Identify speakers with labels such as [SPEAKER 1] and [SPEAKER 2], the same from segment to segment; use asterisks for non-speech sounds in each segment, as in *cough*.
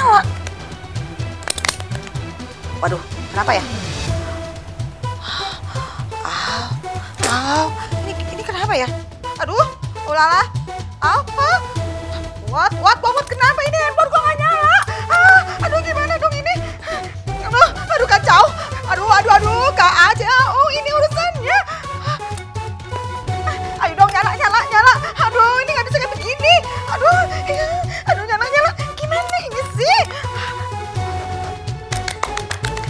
[SPEAKER 1] nyala. Waduh, kenapa ya? Al, Al, ini, ini kenapa ya? Aduh, ulala, Al, Al. What, what, what, what, kenapa ini handphone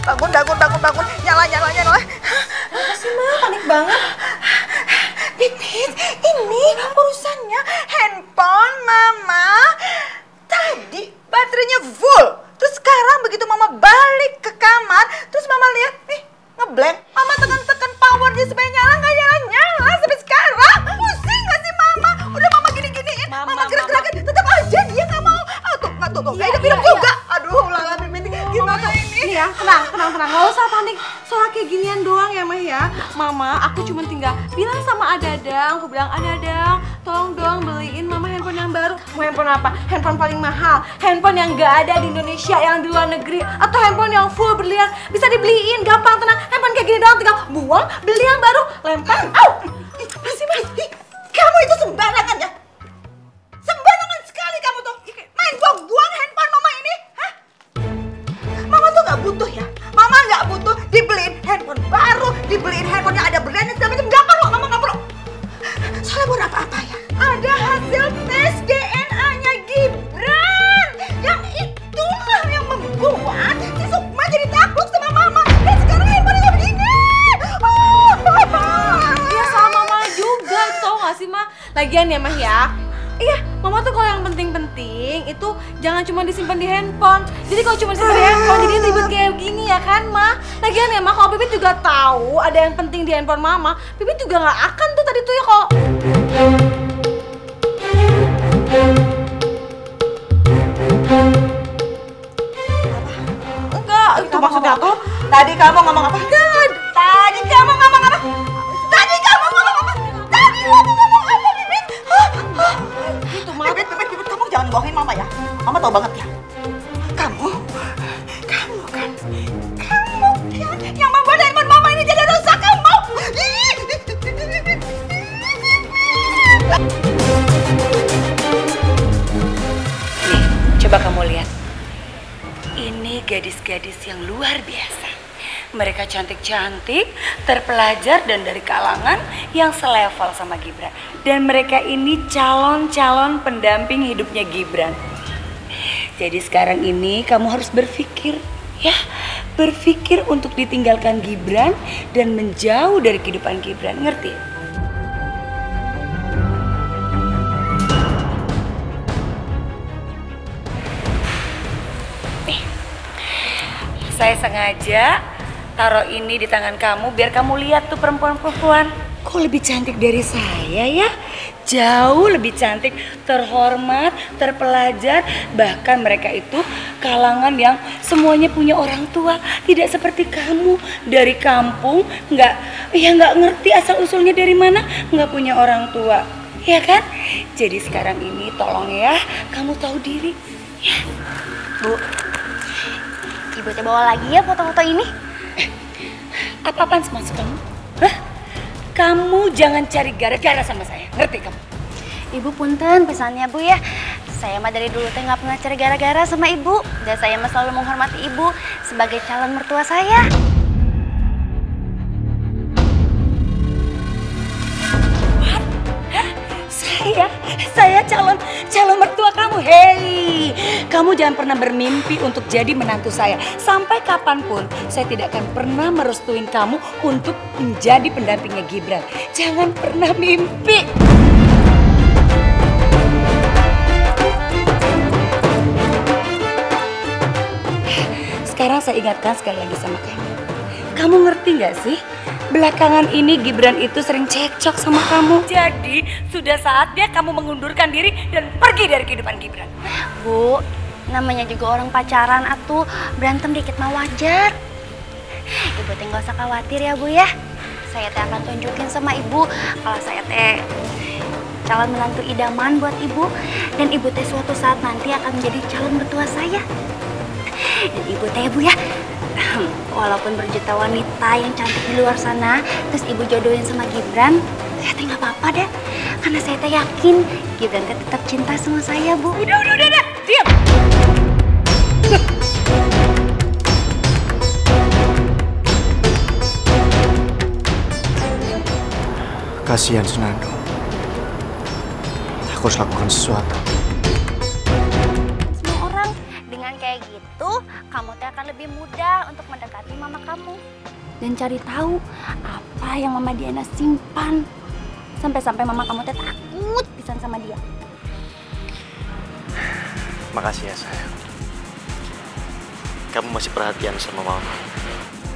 [SPEAKER 1] Bangun, bangun, bangun, bangun. Nyala, nyala, nyala.
[SPEAKER 2] Apa sih Ma? Panik banget.
[SPEAKER 1] Pipit, ini urusannya handphone mama. Tadi baterainya full. Terus sekarang begitu mama balik ke kamar, terus mama lihat, nih ngeblank. Mama tekan-tekan kayak
[SPEAKER 2] ginian doang ya, Mah ya. Mama, aku cuma tinggal bilang sama Adadang. Aku bilang, Adadang, tolong dong beliin Mama handphone yang baru. Mau handphone apa? Handphone paling mahal. Handphone yang gak ada di Indonesia, yang di luar negeri. Atau handphone yang full berlian. Bisa dibeliin, gampang, tenang. Handphone kayak gini doang, tinggal buang, beli yang baru, lempar. Au! Ih, Apa sih, Mah? Ih,
[SPEAKER 1] Kamu itu sembarangan ya?
[SPEAKER 2] Lagian ya Mah ya, Iya, Mama tuh kalau yang penting-penting itu jangan cuma disimpan di handphone. Jadi kalau cuma disimpan di handphone, jadi ribet kayak gini ya kan, Ma? Lagian ya, Ma, kalau Pipit juga tahu ada yang penting di handphone Mama, Pipit juga nggak akan tuh tadi tuh ya kalau
[SPEAKER 1] bohongin mama ya. Mama tahu banget ya. Kamu, kamu kan, kamu kan yang membuat handphone mama ini jadi rusak kamu. Ih.
[SPEAKER 3] Nih, coba kamu lihat. Ini gadis-gadis yang luar biasa. Mereka cantik-cantik, terpelajar dan dari kalangan yang selevel sama Gibran. Dan mereka ini calon-calon pendamping hidupnya Gibran. Jadi sekarang ini kamu harus berpikir ya, berpikir untuk ditinggalkan Gibran dan menjauh dari kehidupan Gibran, ngerti? Saya sengaja taruh ini di tangan kamu biar kamu lihat tuh perempuan-perempuan. Kok lebih cantik dari saya ya? Jauh lebih cantik, terhormat, terpelajar, bahkan mereka itu kalangan yang semuanya punya orang tua, tidak seperti kamu dari kampung, nggak, ya nggak ngerti asal usulnya dari mana, nggak punya orang tua, ya kan? Jadi sekarang ini tolong ya, kamu tahu diri, ya.
[SPEAKER 4] Bu, Ibu teh bawa lagi ya foto-foto ini?
[SPEAKER 3] Apa-apaan maksud kamu? Hah? Kamu jangan cari gara-gara sama saya, ngerti kamu?
[SPEAKER 4] Ibu punten pesannya Bu ya. Saya mah dari dulu teh nggak pernah cari gara-gara sama Ibu. Dan saya mah selalu menghormati Ibu sebagai calon mertua. Saya,
[SPEAKER 3] kamu jangan pernah bermimpi untuk jadi menantu saya. Sampai kapan pun, saya tidak akan pernah merestuin kamu untuk menjadi pendampingnya Gibran. Jangan pernah mimpi. Sekarang saya ingatkan sekali lagi sama kamu. Kamu ngerti nggak sih? Belakangan ini Gibran itu sering cekcok sama kamu. Jadi sudah saatnya kamu mengundurkan diri dan pergi dari kehidupan Gibran.
[SPEAKER 4] Bu, namanya juga orang pacaran atuh berantem dikit mah wajar. Ibu teh nggak usah khawatir ya Bu ya. Saya teh akan tunjukin sama Ibu kalau saya teh calon menantu idaman buat ibu. Dan ibu teh suatu saat nanti akan menjadi calon mertua saya. Dan ibu teh bu ya, *clears throat* walaupun berjuta wanita yang cantik di luar sana, terus ibu jodohin sama Gibran, saya teh nggak apa-apa deh. Karena saya teh yakin Gibran teh tetap cinta sama saya bu.
[SPEAKER 3] Udah, udah, udah, udah. Diam.
[SPEAKER 5] Kasihan Sunando. Aku harus lakukan sesuatu.
[SPEAKER 4] Semua orang dengan kayak gitu, kamu teh akan lebih mudah untuk mendekati mama kamu dan cari tahu apa yang mama Diana simpan. Sampai-sampai mama kamu teh takut pisan sama dia.
[SPEAKER 5] Makasih ya sayang. Kamu masih perhatian sama mama.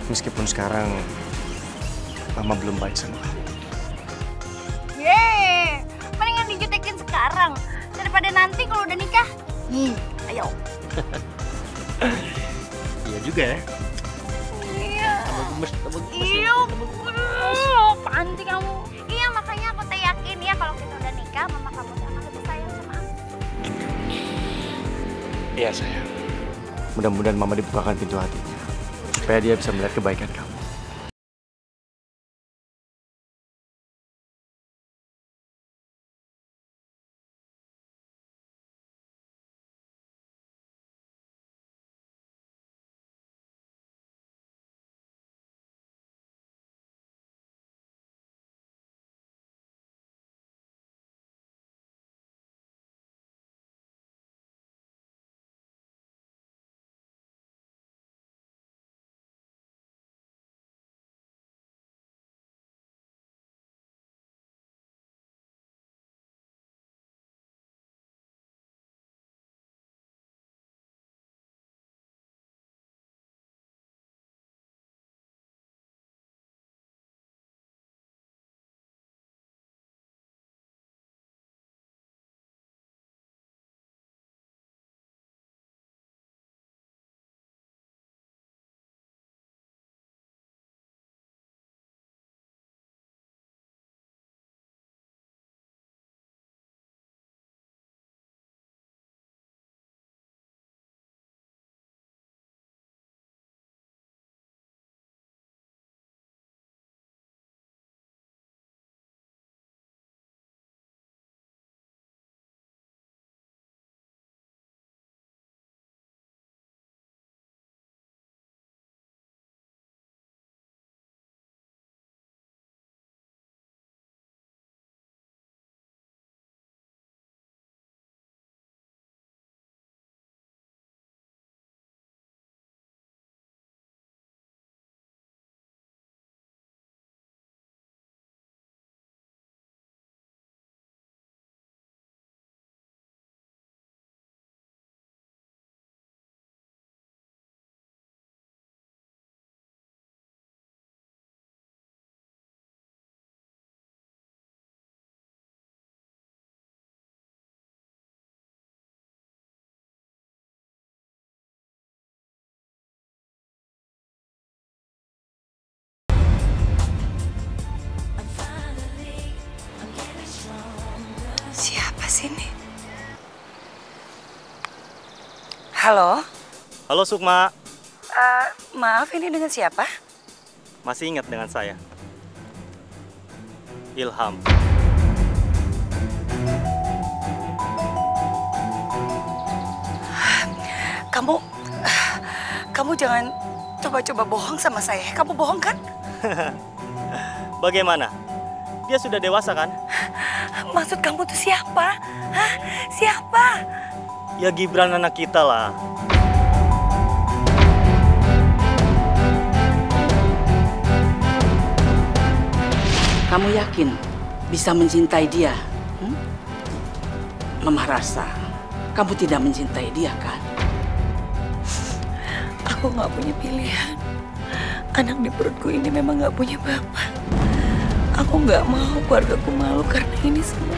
[SPEAKER 5] Meskipun sekarang mama belum baik sama kamu.
[SPEAKER 4] Yeay, mendingan dijutekin sekarang daripada nanti kalau udah nikah. Hmm, ayo. *laughs* *laughs*
[SPEAKER 5] Iya juga ya.
[SPEAKER 4] Iya. Iya, apaan sih kamu? Iya, makanya aku teh yakin ya kalau kita udah nikah, mama kamu tuh akan lebih sayang sama aku.
[SPEAKER 5] Iya sayang. Mudah-mudahan mama dibukakan pintu hatinya. Supaya dia bisa melihat kebaikan kamu.
[SPEAKER 3] Halo,
[SPEAKER 6] Halo Sukma,
[SPEAKER 3] Eh, maaf ini dengan siapa?
[SPEAKER 6] masih ingat dengan saya? Ilham.
[SPEAKER 3] Kamu, kamu jangan coba-coba bohong sama saya. Kamu bohong kan? *laughs*
[SPEAKER 6] Bagaimana? Dia sudah dewasa kan?
[SPEAKER 3] Maksud kamu tuh siapa? Hah? Siapa?
[SPEAKER 6] Ya Gibran anak kita lah.
[SPEAKER 7] Kamu yakin bisa mencintai dia? Hmm? Mama rasa kamu tidak mencintai dia kan?
[SPEAKER 3] Aku nggak punya pilihan. Anak di perutku ini memang nggak punya bapak. Aku nggak mau keluargaku malu karena ini semua.